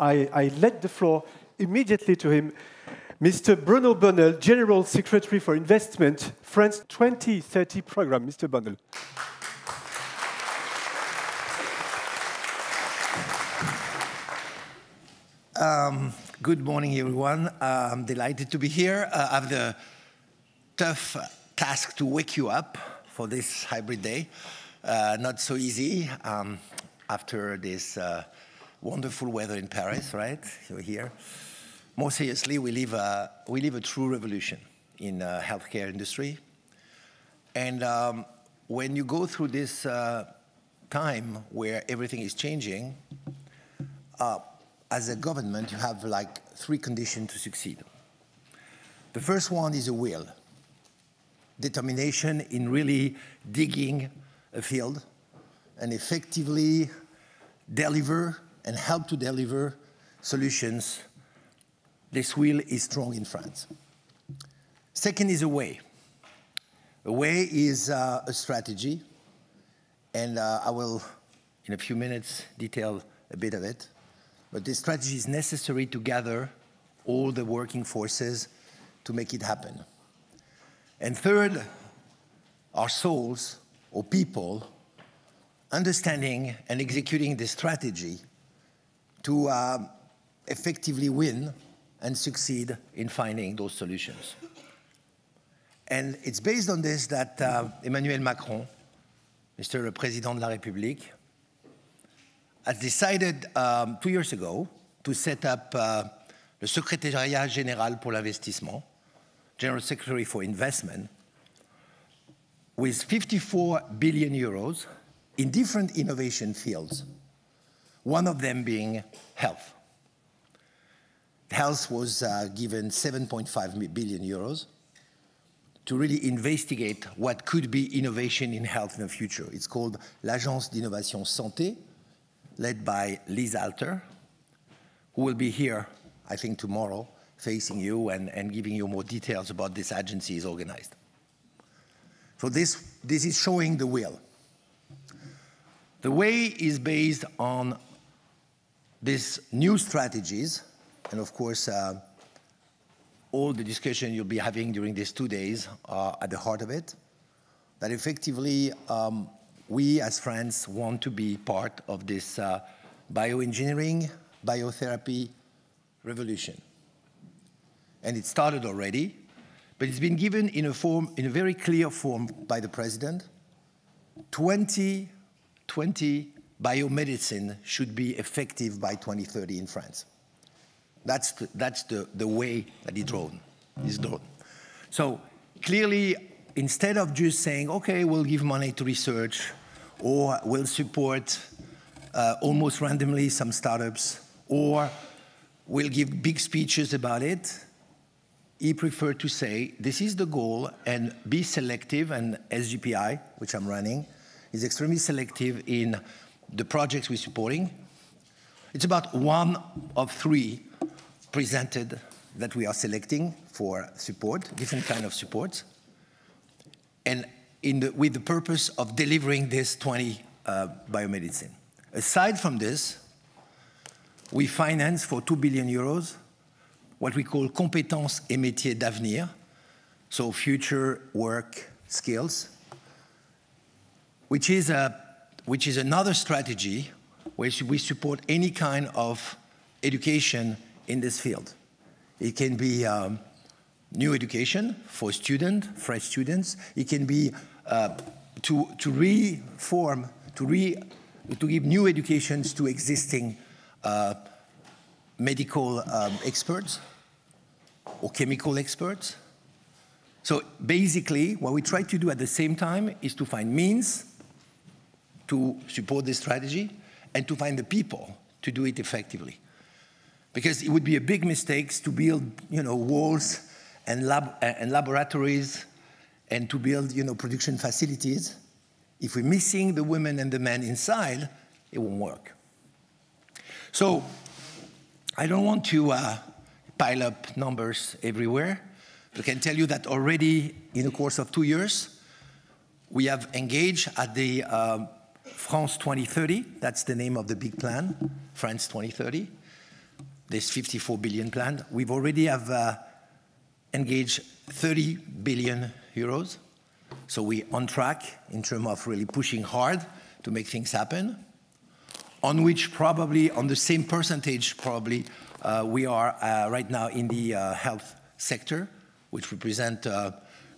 I, I let the floor immediately to him. Mr. Bruno Bonnell, General Secretary for Investment, France 2030 Program. Mr. Bonnell. Um, good morning, everyone. Uh, I'm delighted to be here. Uh, I have the tough task to wake you up for this hybrid day. Uh, not so easy um, after this uh, wonderful weather in Paris, right? You're here. More seriously, we live a, we live a true revolution in uh, healthcare industry. And um, when you go through this uh, time where everything is changing, as a government, you have like three conditions to succeed. The first one is a will, determination in really digging a field and effectively deliver and help to deliver solutions. This will is strong in France. Second is a way. A way is uh, a strategy, and uh, I will, in a few minutes, detail a bit of it. But this strategy is necessary to gather all the working forces to make it happen. And third, our souls or people understanding and executing the strategy to uh, effectively win and succeed in finding those solutions. And it's based on this that uh, Emmanuel Macron, Mr. President de la République, has decided um, two years ago to set up uh, the Secrétariat Général pour l'Investissement, General Secretary for Investment, with 54 billion euros in different innovation fields, one of them being health. Health was uh, given 7.5 billion euros to really investigate what could be innovation in health in the future. It's called l'Agence d'Innovation Santé, led by Lise Alter, who will be here, I think, tomorrow, facing you and, and giving you more details about this agency is organized. So this, this is showing the will. The way is based on these new strategies, and of course, uh, all the discussion you'll be having during these two days are at the heart of it, that effectively um, we as France want to be part of this uh, bioengineering, biotherapy revolution. And it started already, but it's been given in a form, in a very clear form by the president. 20, 20 biomedicine should be effective by 2030 in France. That's the, that's the, the way that it's drawn, is drawn. So clearly instead of just saying, okay, we'll give money to research or we'll support uh, almost randomly some startups or we'll give big speeches about it, he preferred to say, this is the goal and be selective and SGPI, which I'm running, is extremely selective in the projects we're supporting. It's about one of three presented that we are selecting for support, different kind of supports and the, with the purpose of delivering this 20 uh, biomedicine. Aside from this, we finance for 2 billion euros what we call compétences et métiers d'avenir, so future work skills, which is, a, which is another strategy where we support any kind of education in this field. It can be um, new education for students, fresh students. It can be uh, to, to reform, to, re, to give new educations to existing uh, medical um, experts or chemical experts. So basically, what we try to do at the same time is to find means to support this strategy and to find the people to do it effectively. Because it would be a big mistake to build, you know, walls and, lab, uh, and laboratories and to build you know, production facilities, if we're missing the women and the men inside, it won't work. So I don't want to uh, pile up numbers everywhere. I can tell you that already in the course of two years, we have engaged at the um, France 2030, that's the name of the big plan, France 2030, this 54 billion plan. We've already have uh, engaged 30 billion euros. So we're on track in terms of really pushing hard to make things happen, on which probably on the same percentage, probably uh, we are uh, right now in the uh, health sector, which represent uh,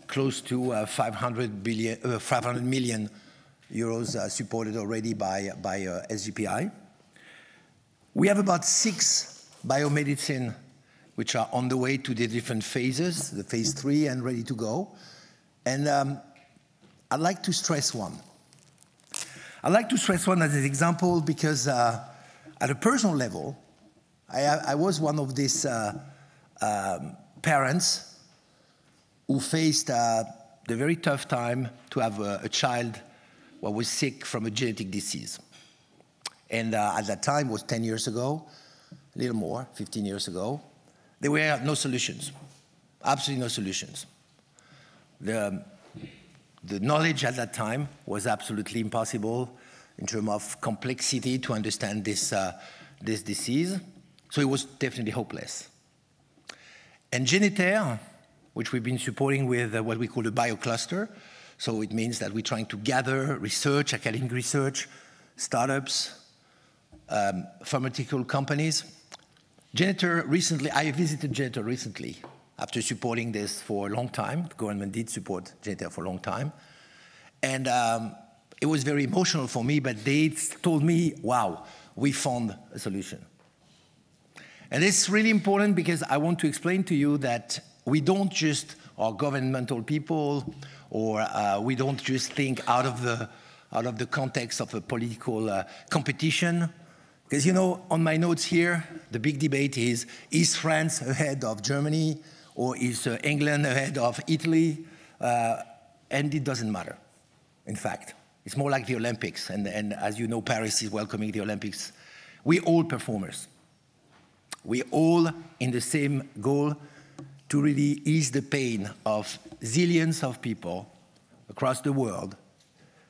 close to uh, 500, billion, uh, 500 million euros supported already by, by SGPI. We have about six biomedicine which are on the way to the different phases, the phase three and ready to go. And um, I'd like to stress one. I'd like to stress one as an example because uh, at a personal level, I, I was one of these uh, um, parents who faced uh, the very tough time to have a, child who was sick from a genetic disease. And uh, at that time, was 10 years ago, a little more, 15 years ago, there were no solutions, absolutely no solutions. The, the knowledge at that time was absolutely impossible in terms of complexity to understand this, uh, this disease. So it was definitely hopeless. And Genother, which we've been supporting with uh, what we call a biocluster, so it means that we're trying to gather research, academic research, startups, um, pharmaceutical companies. Genother recently, I visited Genother recently after supporting this for a long time. The government did support Genother for a long time. And um, it was very emotional for me, but they told me, wow, we found a solution. And it's really important because I want to explain to you that we don't just are governmental people or uh, we don't just think out of the, out of the context of a political uh, competition. Because, you know, on my notes here, the big debate is, is France ahead of Germany or is uh, England ahead of Italy? Uh, and it doesn't matter, in fact. It's more like the Olympics, and, and as you know, Paris is welcoming the Olympics. We're all performers. We're all in the same goal to really ease the pain of zillions of people across the world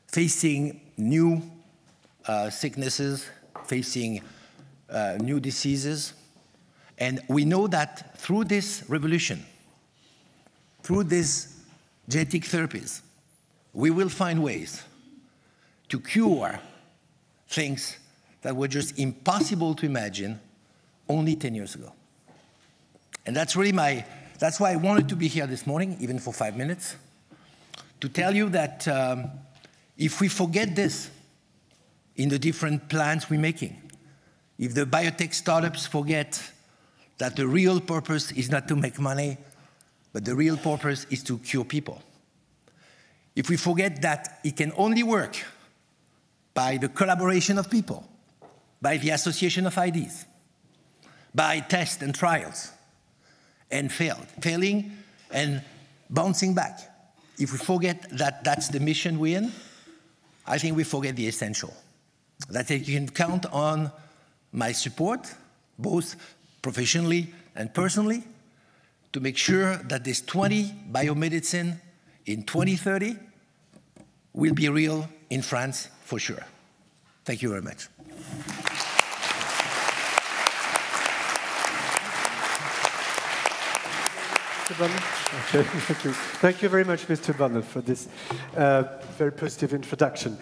facing new uh, sicknesses, facing uh, new diseases. And we know that through this revolution, through these genetic therapies, we will find ways to cure things that were just impossible to imagine only 10 years ago. And that's really my, that's why I wanted to be here this morning, even for five minutes, to tell you that um, if we forget this in the different plans we're making, if the biotech startups forget that the real purpose is not to make money, but the real purpose is to cure people. If we forget that it can only work by the collaboration of people, by the association of ideas, by tests and trials, and failed, failing and bouncing back. If we forget that that's the mission we're in, I think we forget the essential. That you can count on my support, both professionally and personally, to make sure that this 20 biomedicine in 2030 will be real in France for sure. Thank you very much. Okay, thank you. Thank you very much, Mr. Bonnell, for this uh, very positive introduction.